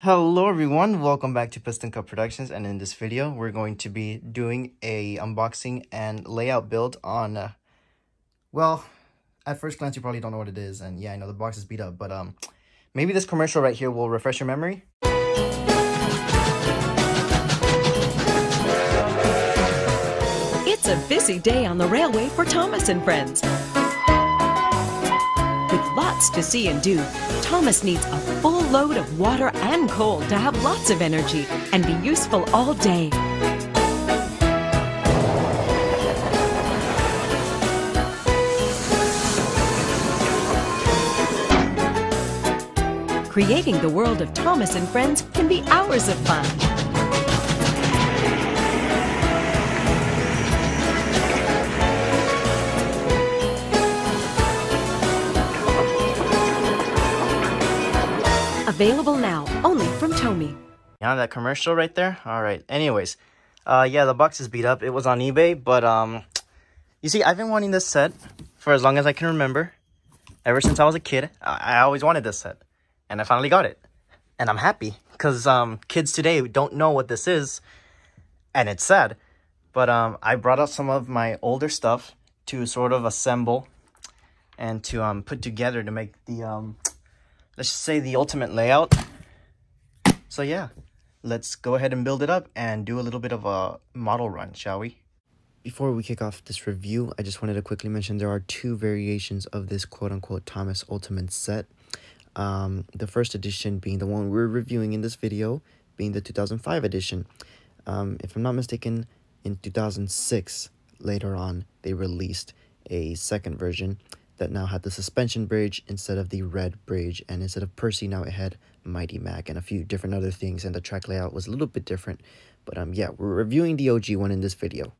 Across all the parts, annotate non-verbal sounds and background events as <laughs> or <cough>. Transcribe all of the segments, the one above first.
Hello everyone, welcome back to Piston Cup Productions and in this video we're going to be doing a unboxing and layout build on, uh, well, at first glance you probably don't know what it is and yeah I know the box is beat up but um maybe this commercial right here will refresh your memory. It's a busy day on the railway for Thomas and Friends. With lots to see and do, Thomas needs a full load of water and coal to have lots of energy and be useful all day. Creating the world of Thomas and Friends can be hours of fun. Available now only from Tomy. Yeah, that commercial right there? Alright, anyways. Uh, yeah, the box is beat up. It was on eBay, but um, you see, I've been wanting this set for as long as I can remember. Ever since I was a kid, I, I always wanted this set. And I finally got it. And I'm happy, because um, kids today don't know what this is. And it's sad. But um, I brought out some of my older stuff to sort of assemble and to um, put together to make the um, let's just say the ultimate layout. So yeah, let's go ahead and build it up and do a little bit of a model run, shall we? Before we kick off this review, I just wanted to quickly mention there are two variations of this quote-unquote Thomas Ultimate set. Um, the first edition being the one we're reviewing in this video, being the 2005 edition. Um, if I'm not mistaken, in 2006, later on, they released a second version that now had the suspension bridge instead of the red bridge and instead of Percy now it had Mighty Mac and a few different other things and the track layout was a little bit different. But um yeah we're reviewing the OG one in this video.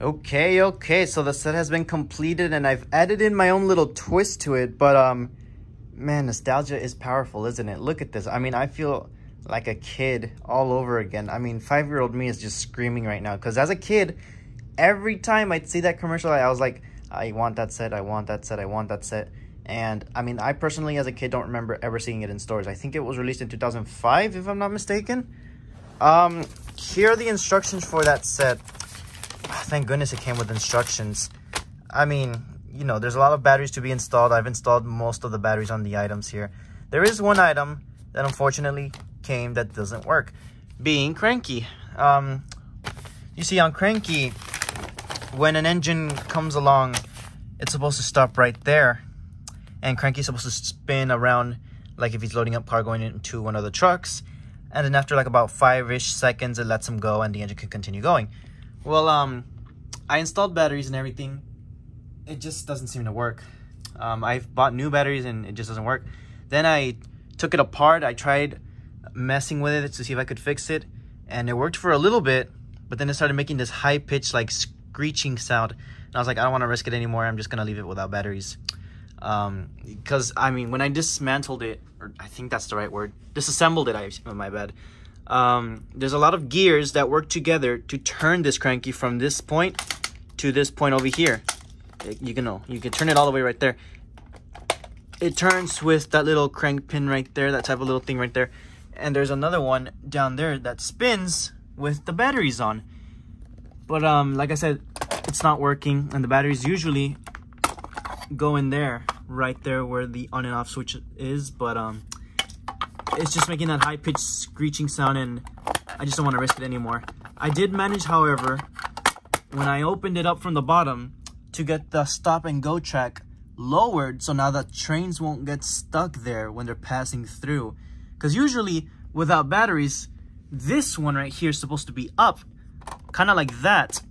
Okay okay so the set has been completed and I've added in my own little twist to it but um man nostalgia is powerful isn't it? Look at this. I mean I feel like a kid all over again. I mean five year old me is just screaming right now because as a kid every time I'd see that commercial I was like I want that set, I want that set, I want that set. And I mean, I personally, as a kid, don't remember ever seeing it in stores. I think it was released in 2005, if I'm not mistaken. Um, here are the instructions for that set. Thank goodness it came with instructions. I mean, you know, there's a lot of batteries to be installed. I've installed most of the batteries on the items here. There is one item that unfortunately came that doesn't work, being Cranky. Um, you see on Cranky, when an engine comes along, it's supposed to stop right there. And Cranky's supposed to spin around like if he's loading up cargo into one of the trucks. And then after like about five-ish seconds, it lets him go and the engine can continue going. Well, um, I installed batteries and everything. It just doesn't seem to work. Um, I've bought new batteries and it just doesn't work. Then I took it apart. I tried messing with it to see if I could fix it. And it worked for a little bit, but then it started making this high pitch like screeching sound. And I was like, I don't want to risk it anymore. I'm just going to leave it without batteries. Um, because, I mean, when I dismantled it, or I think that's the right word, disassembled it, I, my bad. Um, there's a lot of gears that work together to turn this cranky from this point to this point over here. You can know, you can turn it all the way right there. It turns with that little crank pin right there, that type of little thing right there. And there's another one down there that spins with the batteries on. But um, like I said, it's not working and the batteries usually go in there, right there where the on and off switch is. But um, it's just making that high pitched screeching sound and I just don't want to risk it anymore. I did manage, however, when I opened it up from the bottom to get the stop and go track lowered so now the trains won't get stuck there when they're passing through. Because usually without batteries, this one right here is supposed to be up kind of like that,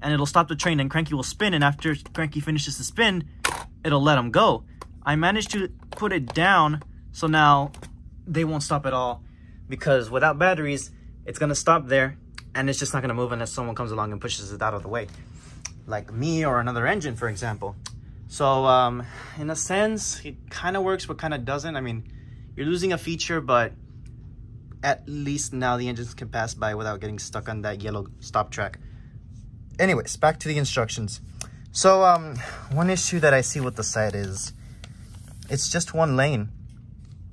and it'll stop the train and Cranky will spin, and after Cranky finishes the spin, it'll let him go. I managed to put it down, so now they won't stop at all, because without batteries, it's to stop there, and it's just not to move unless someone comes along and pushes it out of the way, like me or another engine, for example. So, um, in a sense, it kind of works, but kind of doesn't. I mean, you're losing a feature, but at least now the engines can pass by without getting stuck on that yellow stop track. Anyways, back to the instructions. So, um, one issue that I see with the set is it's just one lane.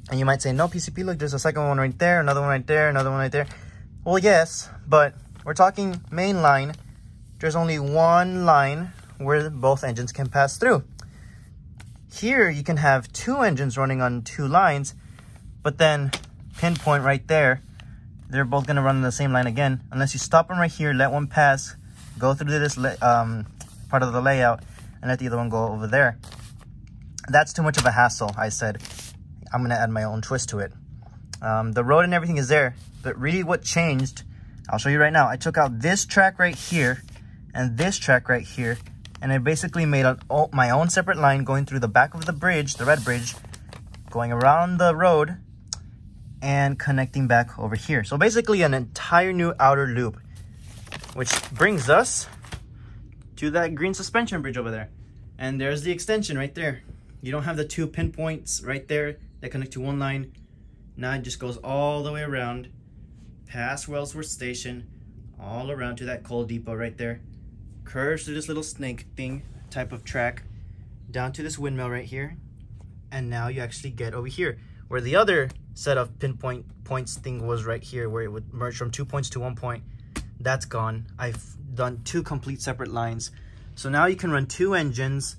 And you might say, no, PCP, look, there's a second one right there, another one right there, another one right there. Well, yes, but we're talking main line. There's only one line where both engines can pass through. Here, you can have two engines running on two lines, but then pinpoint right there, they're both going to run on the same line again. Unless you stop them right here, let one pass, go through this um, part of the layout, and let the other one go over there. That's too much of a hassle, I said. I'm going to add my own twist to it. Um, the road and everything is there, but really what changed, I'll show you right now. I took out this track right here and this track right here, and I basically made a, oh, my own separate line going through the back of the bridge, the red bridge, going around the road and connecting back over here. So basically an entire new outer loop, which brings us to that green suspension bridge over there. And there's the extension right there. You don't have the two pinpoints right there that connect to one line. Now it just goes all the way around, past Wellsworth Station, all around to that coal depot right there. Curves through this little snake thing type of track, down to this windmill right here. And now you actually get over here, where the other set of pinpoint points thing was right here, where it would merge from two points to one point. That's gone. I've done two complete separate lines. So now you can run two engines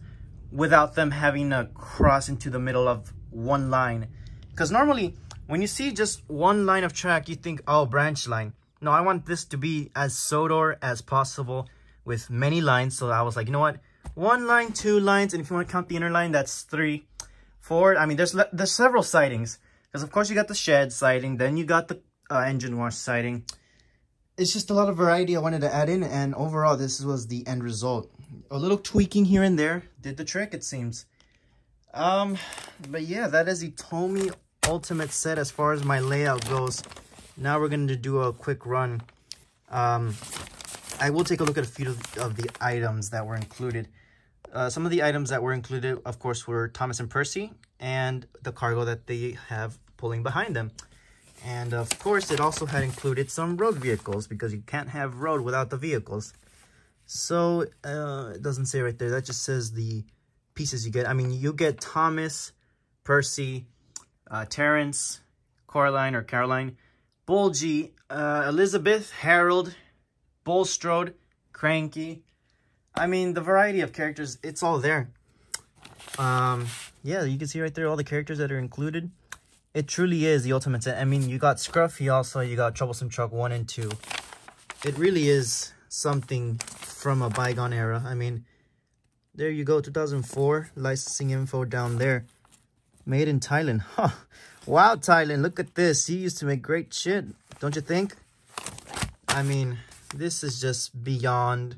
without them having to cross into the middle of one line. Because normally, when you see just one line of track, you think, oh, branch line. No, I want this to be as Sodor as possible with many lines. So I was like, you know what? One line, two lines, and if you want to count the inner line, that's three. Four, I mean, there's there's several sidings. Because, of course, you got the shed siding, then you got the uh, engine wash siding. It's just a lot of variety I wanted to add in, and overall, this was the end result. A little tweaking here and there did the trick, it seems. Um, but yeah, that is the Tomy Ultimate set as far as my layout goes. Now we're going to do a quick run. Um, I will take a look at a few of the items that were included. Uh, some of the items that were included, of course, were Thomas and Percy and the cargo that they have pulling behind them. And of course, it also had included some road vehicles because you can't have road without the vehicles. So uh, it doesn't say right there. That just says the pieces you get. I mean, you get Thomas, Percy, uh, Terrence, Coraline or Caroline, Bulgy, uh, Elizabeth, Harold, Bulstrode, Cranky. I mean, the variety of characters, it's all there. Um, yeah, you can see right there all the characters that are included. It truly is the ultimate set. I mean, you got Scruffy also, you got Troublesome Truck 1 and 2. It really is something from a bygone era. I mean, there you go, 2004, licensing info down there. Made in Thailand. <laughs> Huh. Wow, Thailand, look at this. You used to make great shit, don't you think? I mean, this is just beyond...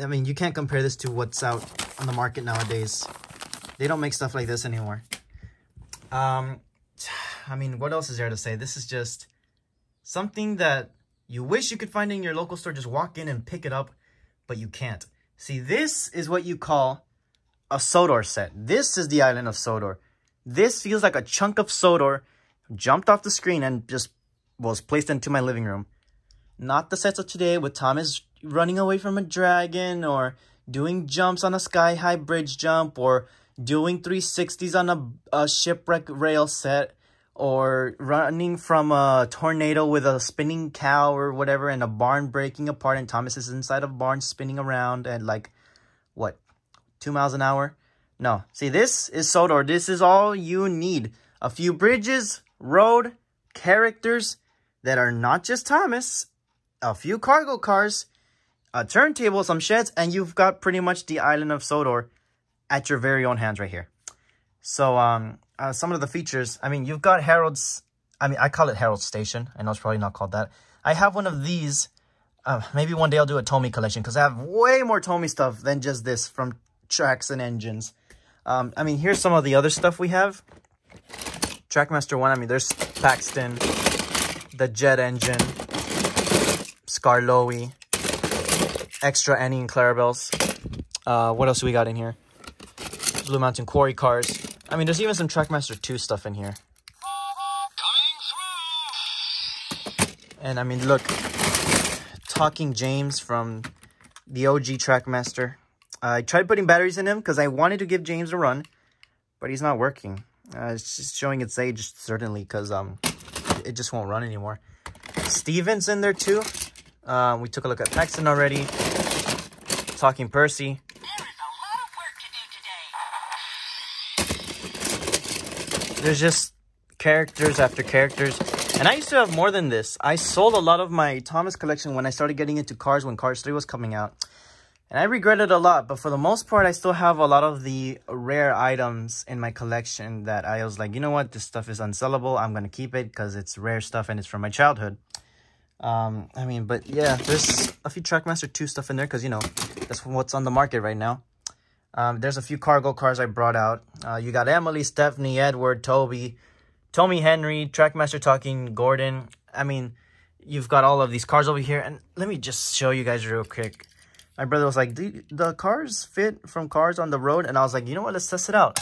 I mean, you can't compare this to what's out on the market nowadays. They don't make stuff like this anymore. Um, I mean, what else is there to say? This is just something that you wish you could find in your local store. Just walk in and pick it up, but you can't. See, this is what you call a Sodor set. This is the island of Sodor. This feels like a chunk of Sodor jumped off the screen and just was placed into my living room. Not the sets of today with Thomas running away from a dragon or doing jumps on a sky-high bridge jump or doing 360s on a, a shipwreck rail set or running from a tornado with a spinning cow or whatever and a barn breaking apart and Thomas is inside of barn spinning around at like, what, two miles an hour? No. See, this is Sodor. This is all you need. A few bridges, road, characters that are not just Thomas, a few cargo cars, a turntable, some sheds, and you've got pretty much the island of Sodor at your very own hands right here. So um, uh, some of the features, I mean, you've got Harold's, I mean, I call it Harold's Station. I know it's probably not called that. I have one of these. Uh, maybe one day I'll do a Tomy collection because I have way more Tomy stuff than just this from tracks and engines. Um, I mean, here's some of the other stuff we have. Trackmaster 1, I mean, there's Paxton, the jet engine, Skarloey, extra Annie and Clarabelle's. Uh, what else do we got in here? Blue Mountain Quarry cars. I mean, there's even some Trackmaster 2 stuff in here. And I mean, look, Talking James from the OG Trackmaster. I tried putting batteries in him because I wanted to give James a run, but he's not working. Uh, it's just showing its age, certainly, because um, it just won't run anymore. Stephen's in there, too. Uh, we took a look at Paxton already. Talking Percy. There's just characters after characters. And I used to have more than this. I sold a lot of my Thomas collection when I started getting into cars when Cars 3 was coming out. And I regret it a lot, but for the most part, I still have a lot of the rare items in my collection that I was like, you know what, this stuff is unsellable. I'm going to keep it because it's rare stuff and it's from my childhood. Um, I mean, but yeah, there's a few Trackmaster 2 stuff in there because, you know, that's what's on the market right now. Um, there's a few cargo cars I brought out. Uh, you got Emily, Stephanie, Edward, Toby, Tomy Henry, Trackmaster Talking, Gordon. I mean, you've got all of these cars over here. And let me just show you guys real quick. My brother was like, Do the cars fit from Cars on the Road? And I was like, you know what? Let's test it out.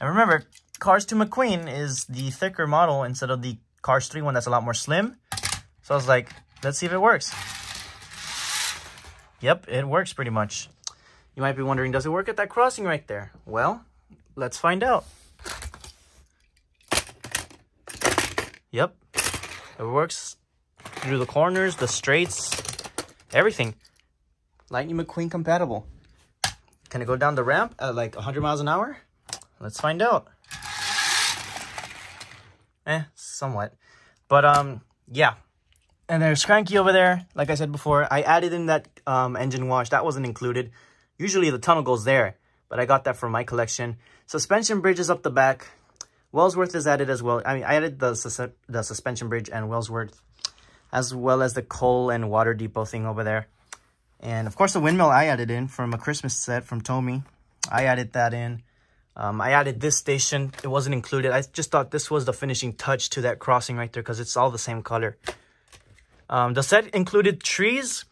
And remember, Cars 2 McQueen is the thicker model instead of the Cars 3 one that's a lot more slim. So I was like, let's see if it works. Yep, it works pretty much. You might be wondering, does it work at that crossing right there? Well, let's find out. Yep, it works through the corners, the straights, everything. Lightning McQueen compatible. Can it go down the ramp at like 100 miles an hour? Let's find out. Eh, somewhat. But, um, yeah. And there's Cranky over there. Like I said before, I added in that um, engine wash. That wasn't included. Usually the tunnel goes there, but I got that from my collection. Suspension bridges up the back. Wellsworth is added as well. I mean, I added the, sus the suspension bridge and Wellsworth, as well as the coal and water depot thing over there. And of course, the windmill I added in from a Christmas set from Tomy. I added that in. Um, I added this station. It wasn't included. I just thought this was the finishing touch to that crossing right there because it's all the same color. Um, the set included trees,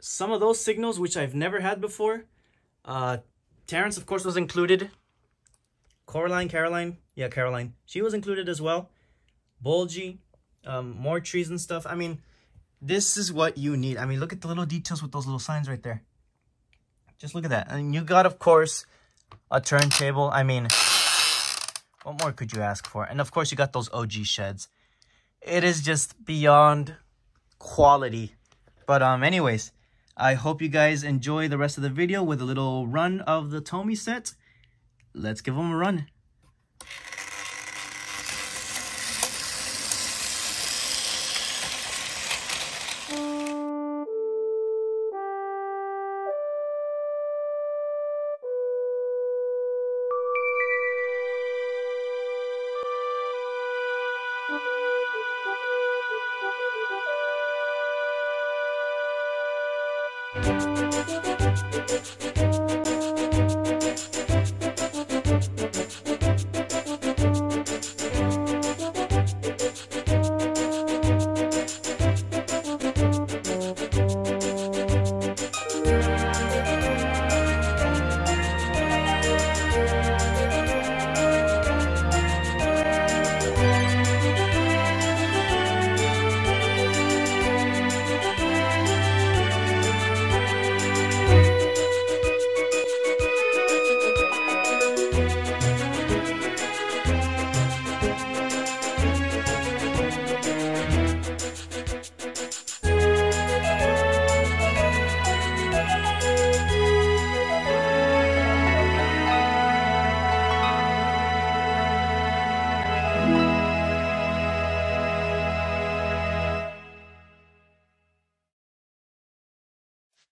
some of those signals, which I've never had before. Uh, Terrence, of course, was included. Coraline, Caroline, yeah, Caroline. She was included as well. Bulgy, um, more trees and stuff. I mean, this is what you need. I mean, look at the little details with those little signs right there. Just look at that. And you got, of course, a turntable. I mean, what more could you ask for? And of course, you got those OG sheds. It is just beyond quality. But um, anyways, I hope you guys enjoy the rest of the video with a little run of the Tomy set. Let's give them a run.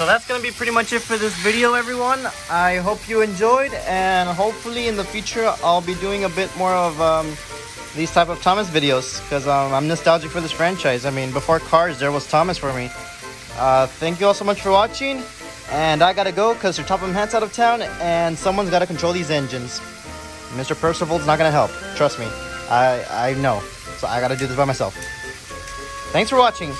So that's to be pretty much it for this video, everyone. I hope you enjoyed, and hopefully in the future, I'll be doing a bit more of um, these type of Thomas videos, because um, I'm nostalgic for this franchise. I mean, before Cars, there was Thomas for me. Uh, thank you all so much for watching, and I gotta go, because Sir Topham Hatt's out of town, and someone's gotta control these engines. Mr. Percival's not gonna help, trust me. I, I know, so I gotta do this by myself. Thanks for watching.